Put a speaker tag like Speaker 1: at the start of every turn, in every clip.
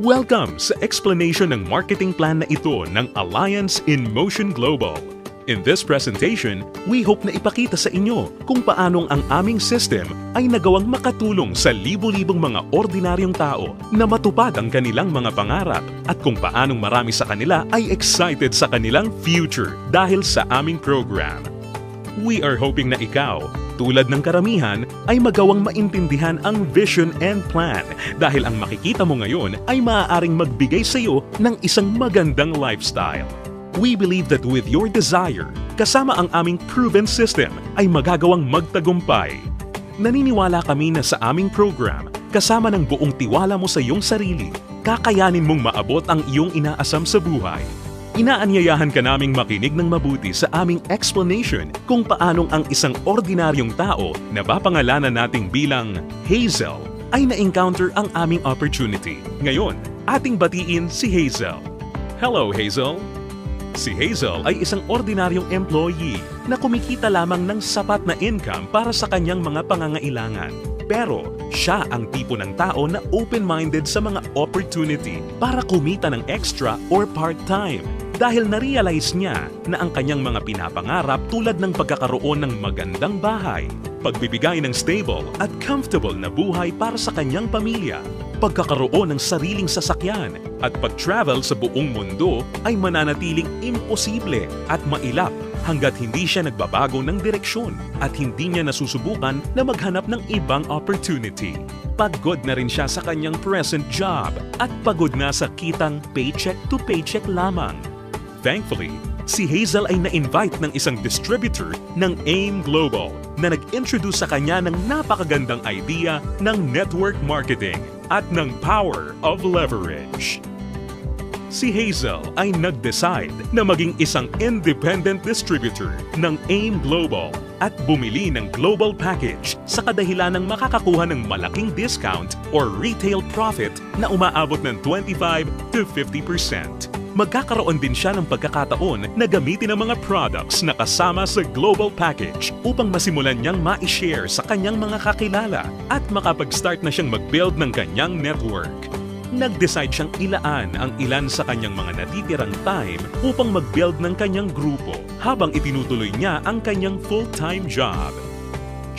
Speaker 1: Welcome sa explanation ng marketing plan na ito ng Alliance in Motion Global. In this presentation, we hope na ipakita sa inyo kung paanong ang aming system ay nagawang makatulong sa libo-libong mga ordinaryong tao na matupad ang kanilang mga pangarap at kung paanong marami sa kanila ay excited sa kanilang future dahil sa aming program. We are hoping na ikaw, tulad ng karamihan, ay magawang maintindihan ang vision and plan dahil ang makikita mo ngayon ay maaaring magbigay sa iyo ng isang magandang lifestyle. We believe that with your desire, kasama ang aming proven system ay magagawang magtagumpay. Naniniwala kami na sa aming program, kasama ng buong tiwala mo sa iyong sarili, kakayanin mong maabot ang iyong inaasam sa buhay. Inaanyayahan ka naming makinig ng mabuti sa aming explanation kung paanong ang isang ordinaryong tao na papangalanan nating bilang Hazel ay na-encounter ang aming opportunity. Ngayon, ating batiin si Hazel. Hello, Hazel! Si Hazel ay isang ordinaryong employee na kumikita lamang ng sapat na income para sa kanyang mga pangangailangan. Pero siya ang tipo ng tao na open-minded sa mga opportunity para kumita ng extra or part-time dahil na-realize niya na ang kanyang mga pinapangarap tulad ng pagkakaroon ng magandang bahay, pagbibigay ng stable at comfortable na buhay para sa kanyang pamilya, pagkakaroon ng sariling sasakyan at pag-travel sa buong mundo ay mananatiling imposible at mailap hanggat hindi siya nagbabago ng direksyon at hindi niya nasusubukan na maghanap ng ibang opportunity. Pagod na rin siya sa kanyang present job at pagod na sa kitang paycheck to paycheck lamang. Thankfully, si Hazel ay na-invite ng isang distributor ng AIM Global na nag-introduce sa kanya ng napakagandang idea ng network marketing at ng power of leverage. Si Hazel ay nag-decide na maging isang independent distributor ng AIM Global at bumili ng global package sa kadahilan ng makakakuha ng malaking discount or retail profit na umaabot ng 25 to 50%. Magkakaroon din siya ng pagkakataon na gamitin ang mga products na kasama sa global package upang masimulan niyang ma-share sa kanyang mga kakilala at makapag-start na siyang mag-build ng kanyang network nag-decide siyang ilaan ang ilan sa kanyang mga natitirang time upang mag-build ng kanyang grupo habang itinutuloy niya ang kanyang full-time job.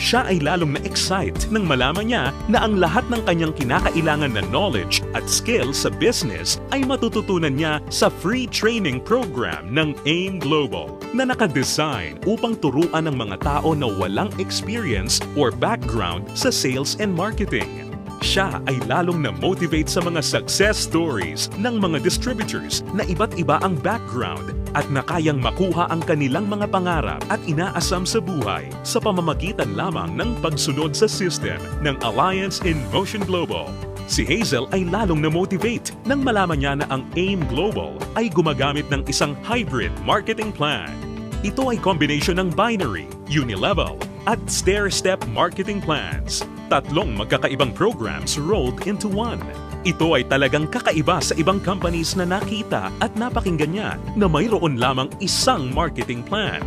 Speaker 1: Siya ay lalong na-excite nang malaman niya na ang lahat ng kanyang kinakailangan na knowledge at skills sa business ay matututunan niya sa free training program ng AIM Global na nakadesign upang turuan ng mga tao na walang experience or background sa sales and marketing siya ay lalong na-motivate sa mga success stories ng mga distributors na iba't iba ang background at nakayang makuha ang kanilang mga pangarap at inaasam sa buhay sa pamamagitan lamang ng pagsunod sa system ng Alliance in Motion Global. Si Hazel ay lalong na-motivate nang malaman niya na ang AIM Global ay gumagamit ng isang hybrid marketing plan. Ito ay combination ng binary, unilevel, at stair-step marketing plans tatlong magkakaibang programs rolled into one. Ito ay talagang kakaiba sa ibang companies na nakita at napakinggan niya na mayroon lamang isang marketing plan.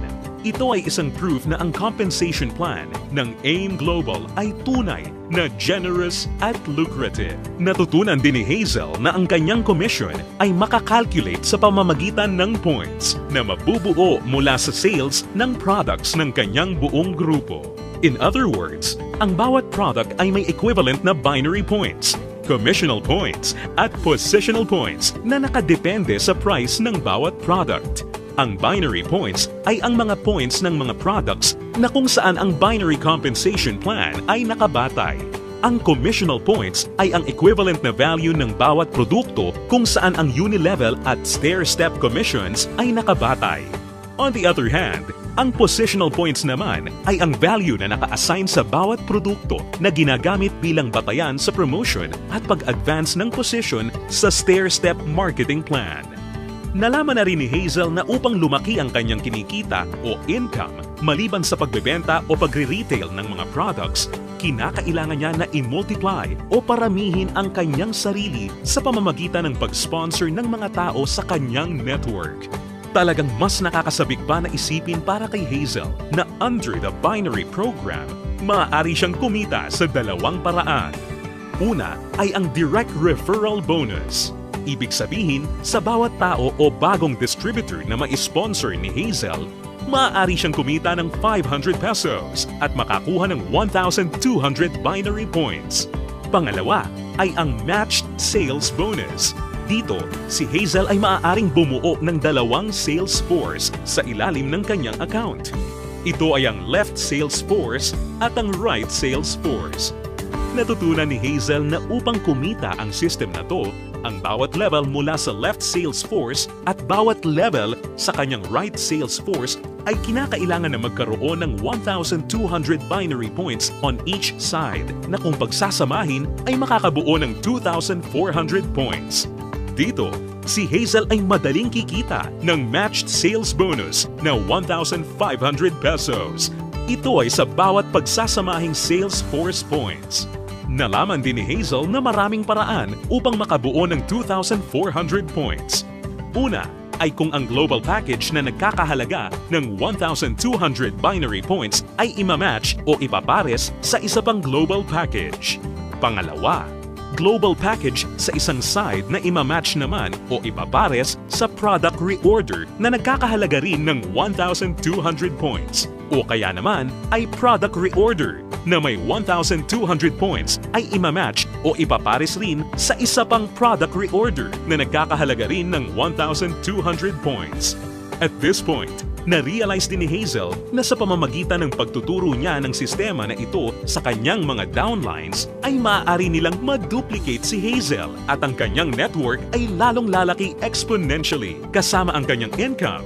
Speaker 1: Ito ay isang proof na ang compensation plan ng AIM Global ay tunay na generous at lucrative. Natutunan din ni Hazel na ang kanyang commission ay makakalculate sa pamamagitan ng points na mabubuo mula sa sales ng products ng kanyang buong grupo. In other words, ang bawat product ay may equivalent na binary points, commissional points, at positional points na nakadepende sa price ng bawat product. Ang binary points ay ang mga points ng mga products na kung saan ang binary compensation plan ay nakabatay. Ang commissional points ay ang equivalent na value ng bawat produkto kung saan ang unilevel at stair-step commissions ay nakabatay. On the other hand, ang positional points naman ay ang value na naka-assign sa bawat produkto na ginagamit bilang batayan sa promotion at pag-advance ng position sa stair-step marketing plan. Nalaman na rin ni Hazel na upang lumaki ang kanyang kinikita o income maliban sa pagbebenta o pagre-retail ng mga products, kinakailangan niya na i-multiply o paramihin ang kanyang sarili sa pamamagitan ng pag-sponsor ng mga tao sa kanyang network. Talagang mas nakakasabik pa na isipin para kay Hazel na under the binary program, maaari siyang kumita sa dalawang paraan. Una ay ang direct referral bonus. Ibig sabihin, sa bawat tao o bagong distributor na ma-sponsor ni Hazel, maaari siyang kumita ng 500 pesos at makakuha ng 1,200 binary points. Pangalawa ay ang matched sales bonus. Dito, si Hazel ay maaaring bumuo ng dalawang sales force sa ilalim ng kanyang account. Ito ay ang left sales force at ang right sales force. Natutunan ni Hazel na upang kumita ang system na to, ang bawat level mula sa left sales force at bawat level sa kanyang right sales force ay kinakailangan na magkaroon ng 1,200 binary points on each side na kung pagsasamahin ay makakabuo ng 2,400 points. Dito, si Hazel ay madaling kikita ng matched sales bonus na 1,500 pesos. Ito ay sa bawat pagsasamahing sales force points. Nalaman din ni Hazel na maraming paraan upang makabuo ng 2,400 points. Una, ay kung ang global package na nagkakahalaga ng 1,200 binary points ay imamatch o ipapares sa isa pang global package. Pangalawa, global package sa isang side na imamatch naman o ipapares sa product reorder na nagkakahalaga rin ng 1,200 points. O kaya naman ay product reorder na may 1,200 points ay imamatch o ipapares rin sa isa pang product reorder na nagkakahalaga rin ng 1,200 points. At this point, na-realize din ni Hazel na sa pamamagitan ng pagtuturo niya ng sistema na ito sa kanyang mga downlines ay maaari nilang ma-duplicate si Hazel at ang kanyang network ay lalong lalaki exponentially kasama ang kanyang income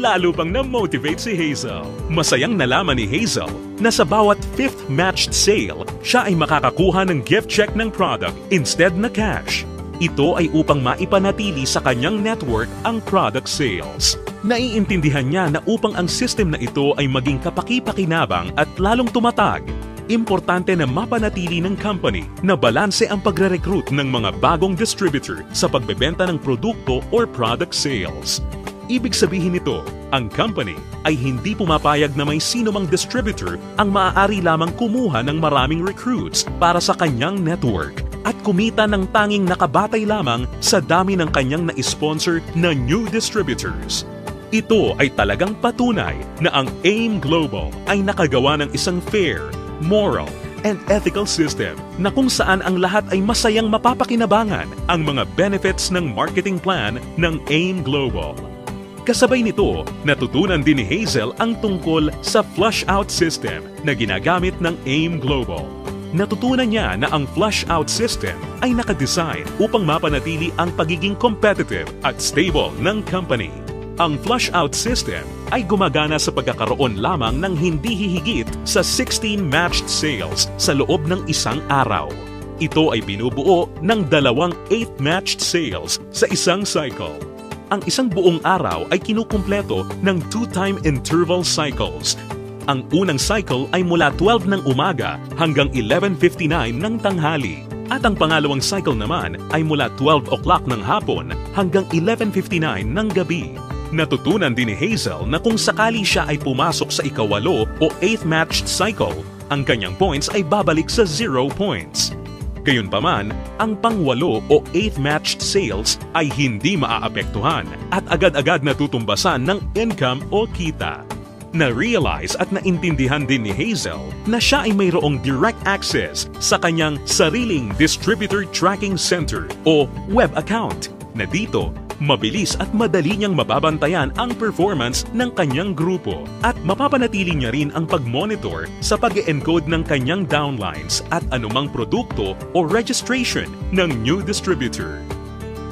Speaker 1: lalo pang na-motivate si Hazel. Masayang nalaman ni Hazel na sa bawat fifth matched sale, siya ay makakakuha ng gift check ng product instead na cash. Ito ay upang maipanatili sa kanyang network ang product sales. Naiintindihan niya na upang ang system na ito ay maging kapaki-pakinabang at lalong tumatag, importante na mapanatili ng company na balanse ang pagre-recruit ng mga bagong distributor sa pagbebenta ng produkto or product sales. Ibig sabihin nito, ang company ay hindi pumapayag na may sino mang distributor ang maaari lamang kumuha ng maraming recruits para sa kanyang network at kumita ng tanging nakabatay lamang sa dami ng kanyang na-sponsor na new distributors. Ito ay talagang patunay na ang AIM Global ay nakagawa ng isang fair, moral, and ethical system na kung saan ang lahat ay masayang mapapakinabangan ang mga benefits ng marketing plan ng AIM Global. Kasabay nito, natutunan din ni Hazel ang tungkol sa flush-out system na ginagamit ng AIM Global. Natutunan niya na ang flush-out system ay nakadesign upang mapanatili ang pagiging competitive at stable ng company. Ang flush-out system ay gumagana sa pagkakaroon lamang ng hindi hihigit sa 16 matched sales sa loob ng isang araw. Ito ay binubuo ng dalawang 8 matched sales sa isang cycle ang isang buong araw ay kinukumpleto ng two-time interval cycles. Ang unang cycle ay mula 12 ng umaga hanggang 11.59 ng tanghali. At ang pangalawang cycle naman ay mula 12 o'clock ng hapon hanggang 11.59 ng gabi. Natutunan din ni Hazel na kung sakali siya ay pumasok sa ikawalo o 8th matched cycle, ang kanyang points ay babalik sa 0 points. Gayunpaman, ang pangwalo o 8th matched sales ay hindi maaapektuhan at agad-agad natutumbasan ng income o kita. Na-realize at naintindihan din ni Hazel na siya ay mayroong direct access sa kanyang sariling Distributor Tracking Center o web account na dito mabilis at madali niyang mababantayan ang performance ng kanyang grupo at mapapanatili niya rin ang pag-monitor sa pag encode ng kanyang downlines at anumang produkto o registration ng new distributor.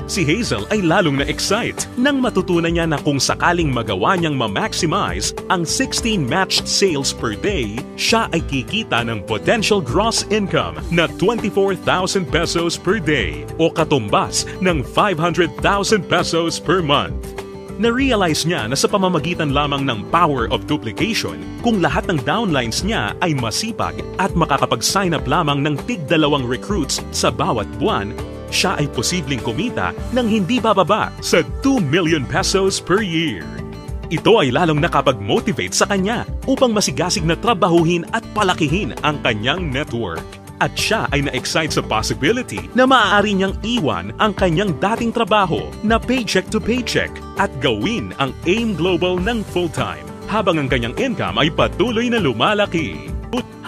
Speaker 1: Si Hazel ay lalong na-excite nang matutunan niya na kung sakaling magawa niyang ma-maximize ang 16 matched sales per day, siya ay kikita ng potential gross income na 24,000 pesos per day o katumbas ng 500,000 pesos per month. Na-realize niya na sa pamamagitan lamang ng power of duplication, kung lahat ng downlines niya ay masipag at makakapag-sign up lamang ng tig dalawang recruits sa bawat buwan, siya ay posibleng kumita ng hindi bababa sa 2 million pesos per year. Ito ay lalong nakapag-motivate sa kanya upang masigasig na trabahuhin at palakihin ang kanyang network. At siya ay na-excite sa possibility na maaari niyang iwan ang kanyang dating trabaho na paycheck to paycheck at gawin ang AIM Global ng full-time habang ang kanyang income ay patuloy na lumalaki.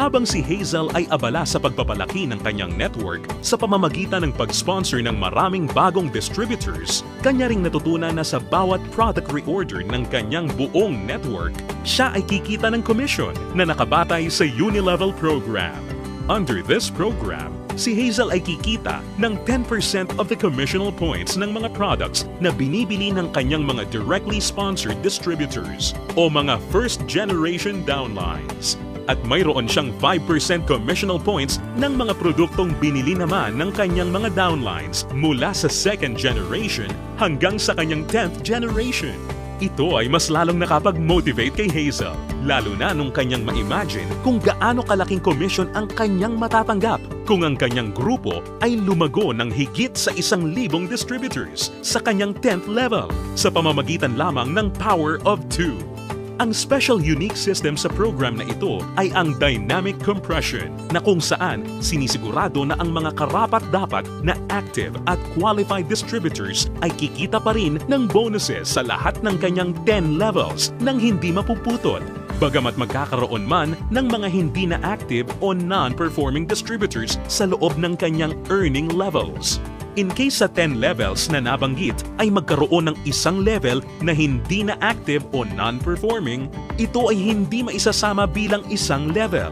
Speaker 1: Habang si Hazel ay abala sa pagpapalaki ng kanyang network sa pamamagitan ng pag-sponsor ng maraming bagong distributors, kanya ring natutunan na sa bawat product reorder ng kanyang buong network, siya ay kikita ng commission na nakabatay sa Unilevel program. Under this program, si Hazel ay kikita ng 10% of the commissional points ng mga products na binibili ng kanyang mga directly sponsored distributors o mga first-generation downlines at mayroon siyang 5% commissional points ng mga produktong binili naman ng kanyang mga downlines mula sa second generation hanggang sa kanyang 10th generation. Ito ay mas lalong nakapag-motivate kay Hazel, lalo na nung kanyang ma-imagine kung gaano kalaking commission ang kanyang matatanggap kung ang kanyang grupo ay lumago ng higit sa isang libong distributors sa kanyang 10th level sa pamamagitan lamang ng Power of 2. Ang special unique system sa program na ito ay ang dynamic compression na kung saan sinisigurado na ang mga karapat-dapat na active at qualified distributors ay kikita pa rin ng bonuses sa lahat ng kanyang 10 levels nang hindi mapuputol. Bagamat magkakaroon man ng mga hindi na active o non-performing distributors sa loob ng kanyang earning levels. In case sa 10 levels na nabanggit ay magkaroon ng isang level na hindi na active o non-performing, ito ay hindi maisasama bilang isang level.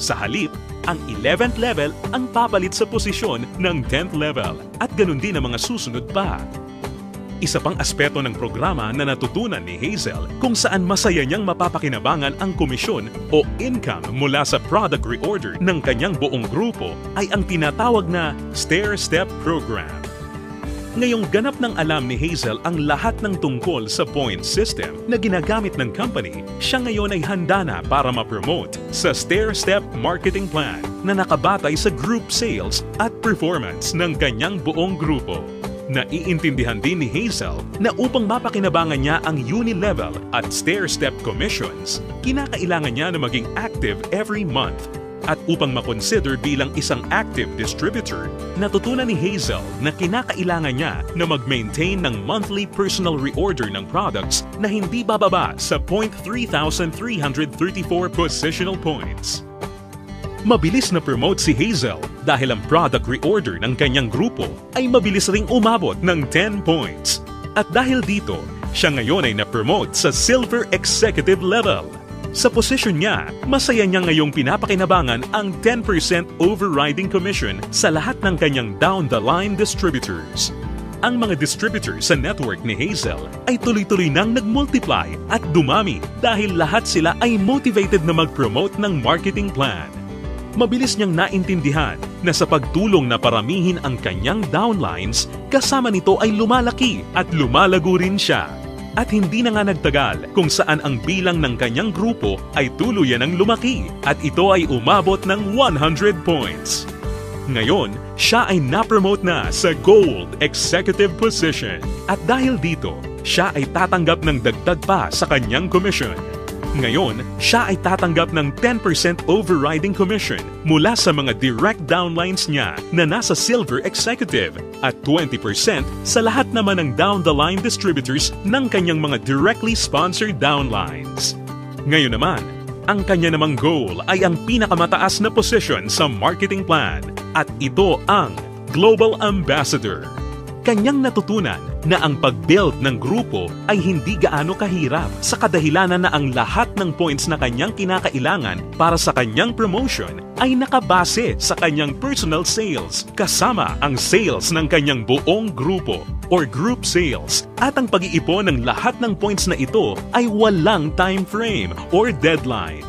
Speaker 1: Sa halip, ang 11th level ang papalit sa posisyon ng 10th level at ganun din ang mga susunod pa. Isa pang aspeto ng programa na natutunan ni Hazel kung saan masaya niyang mapapakinabangan ang komisyon o income mula sa product reorder ng kanyang buong grupo ay ang tinatawag na Stair-Step Program. Ngayong ganap ng alam ni Hazel ang lahat ng tungkol sa point system na ginagamit ng company, siya ngayon ay handa na para ma-promote sa Stair-Step Marketing Plan na nakabatay sa group sales at performance ng kanyang buong grupo. Naiintindihan din ni Hazel na upang mapakinabangan niya ang uni-level at stair-step commissions, kinakailangan niya na maging active every month. At upang makonsider bilang isang active distributor, natutunan ni Hazel na kinakailangan niya na mag-maintain ng monthly personal reorder ng products na hindi bababa sa 0.3,334 positional points. Mabilis na promote si Hazel dahil ang product reorder ng kanyang grupo ay mabilis ring umabot ng 10 points. At dahil dito, siya ngayon ay na-promote sa Silver Executive level. Sa posisyon niya, masaya niya ngayong pinapakinabangan ang 10% overriding commission sa lahat ng kanyang down-the-line distributors. Ang mga distributors sa network ni Hazel ay tuloy-tuloy nang nag-multiply at dumami dahil lahat sila ay motivated na mag-promote ng marketing plan mabilis niyang naintindihan na sa pagtulong na paramihin ang kanyang downlines, kasama nito ay lumalaki at lumalago rin siya. At hindi na nga nagtagal kung saan ang bilang ng kanyang grupo ay tuluyan ng lumaki at ito ay umabot ng 100 points. Ngayon, siya ay na-promote na sa Gold Executive Position at dahil dito, siya ay tatanggap ng dagdag pa sa kanyang commission ngayon, siya ay tatanggap ng 10% overriding commission mula sa mga direct downlines niya na nasa Silver Executive at 20% sa lahat naman ng down-the-line distributors ng kanyang mga directly sponsored downlines. Ngayon naman, ang kanya namang goal ay ang pinakamataas na position sa marketing plan at ito ang Global Ambassador. Kanyang natutunan na ang pag-build ng grupo ay hindi gaano kahirap sa kadahilanan na ang lahat ng points na kanyang kinakailangan para sa kanyang promotion ay nakabase sa kanyang personal sales kasama ang sales ng kanyang buong grupo or group sales at ang pag-iipon ng lahat ng points na ito ay walang time frame or deadline.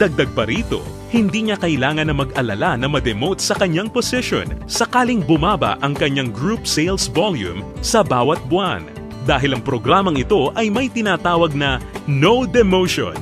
Speaker 1: Dagdag pa rito, hindi niya kailangan na mag-alala na ma-demote sa kanyang position sakaling bumaba ang kanyang group sales volume sa bawat buwan dahil ang programang ito ay may tinatawag na no demotion.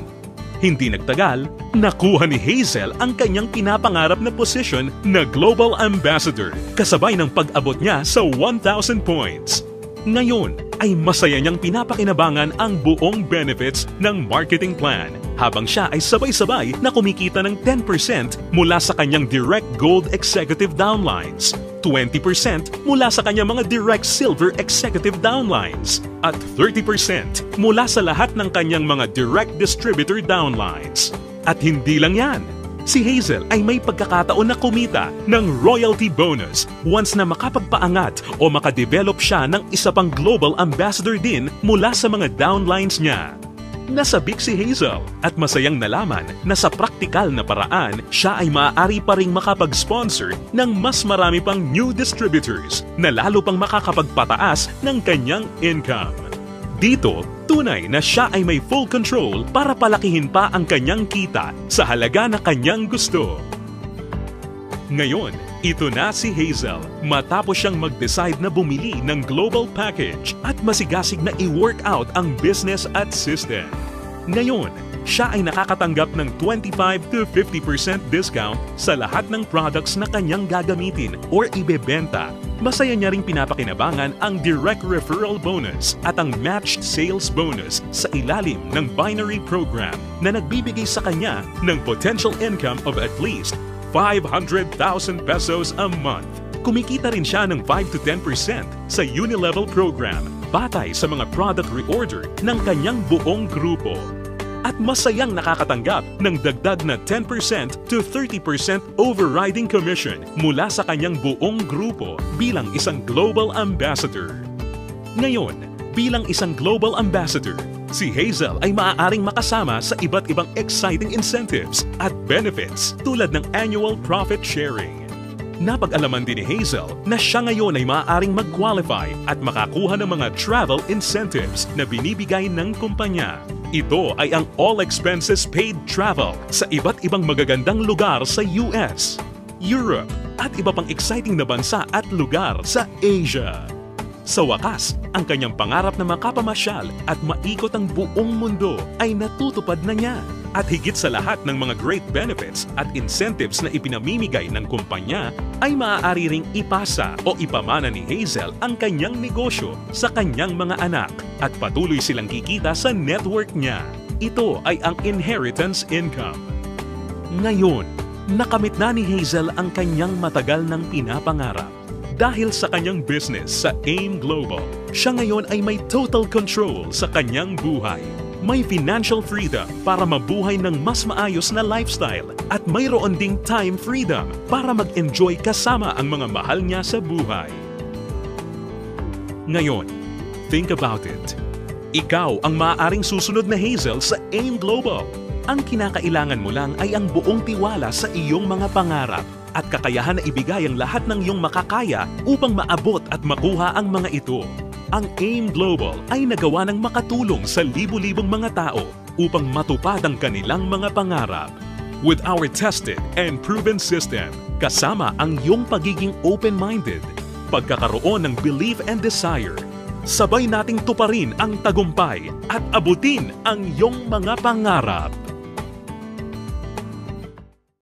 Speaker 1: Hindi nagtagal, nakuha ni Hazel ang kanyang pinapangarap na position na Global Ambassador kasabay ng pag-abot niya sa 1,000 points. Ngayon ay masaya niyang pinapakinabangan ang buong benefits ng marketing plan habang siya ay sabay-sabay na kumikita ng 10% mula sa kanyang Direct Gold Executive Downlines, 20% mula sa kanyang mga Direct Silver Executive Downlines, at 30% mula sa lahat ng kanyang mga Direct Distributor Downlines. At hindi lang yan, si Hazel ay may pagkakataon na kumita ng royalty bonus once na makapagpaangat o makadevelop siya ng isa pang global ambassador din mula sa mga downlines niya. Nasabik si Hazel at masayang nalaman na sa praktikal na paraan siya ay maaari pa ring makapag-sponsor ng mas marami pang new distributors na lalo pang makakapagpataas ng kanyang income. Dito, tunay na siya ay may full control para palakihin pa ang kanyang kita sa halaga na kanyang gusto. Ngayon, ito na si Hazel matapos siyang mag-decide na bumili ng global package at masigasig na i-work out ang business at system. Ngayon, siya ay nakakatanggap ng 25 to 50% discount sa lahat ng products na kanyang gagamitin or ibebenta. Masaya niya ring pinapakinabangan ang direct referral bonus at ang matched sales bonus sa ilalim ng binary program na nagbibigay sa kanya ng potential income of at least 500,000 pesos a month. Kumikita rin siya ng 5 to 10% sa Unilevel program batay sa mga product reorder ng kanyang buong grupo. At masayang nakakatanggap ng dagdag na 10% to 30% overriding commission mula sa kanyang buong grupo bilang isang global ambassador. Ngayon, bilang isang global ambassador, si Hazel ay maaaring makasama sa iba't ibang exciting incentives at benefits tulad ng annual profit sharing. Napag-alaman din ni Hazel na siya ngayon ay maaaring mag-qualify at makakuha ng mga travel incentives na binibigay ng kumpanya. Ito ay ang all expenses paid travel sa iba't ibang magagandang lugar sa US, Europe, at iba pang exciting na bansa at lugar sa Asia. Sa wakas, ang kanyang pangarap na makapamasyal at maikot ang buong mundo ay natutupad na niya. At higit sa lahat ng mga great benefits at incentives na ipinamimigay ng kumpanya, ay maaari ring ipasa o ipamana ni Hazel ang kanyang negosyo sa kanyang mga anak at patuloy silang kikita sa network niya. Ito ay ang inheritance income. Ngayon, nakamit na ni Hazel ang kanyang matagal ng pinapangarap. Dahil sa kanyang business sa AIM Global, siya ngayon ay may total control sa kanyang buhay. May financial freedom para mabuhay ng mas maayos na lifestyle at mayroon ding time freedom para mag-enjoy kasama ang mga mahal niya sa buhay. Ngayon, think about it. Ikaw ang maaaring susunod na Hazel sa AIM Global. Ang kinakailangan mo lang ay ang buong tiwala sa iyong mga pangarap at kakayahan na ibigay ang lahat ng iyong makakaya upang maabot at makuha ang mga ito. Ang AIM Global ay nagawa ng makatulong sa libu-libong mga tao upang matupad ang kanilang mga pangarap. With our tested and proven system, kasama ang iyong pagiging open-minded, pagkakaroon ng belief and desire, sabay nating tuparin ang tagumpay at abutin ang iyong mga pangarap.